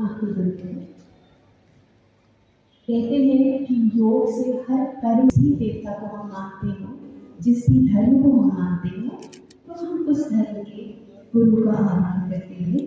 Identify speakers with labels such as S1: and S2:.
S1: आँखें बंद करें कहते हैं कि योग से हर कर्म ही देवता को हम मानते हो। जिस भी धर्म को हम मानते हो तो हम उस धर्म के गुरु का आह्वान करते हैं।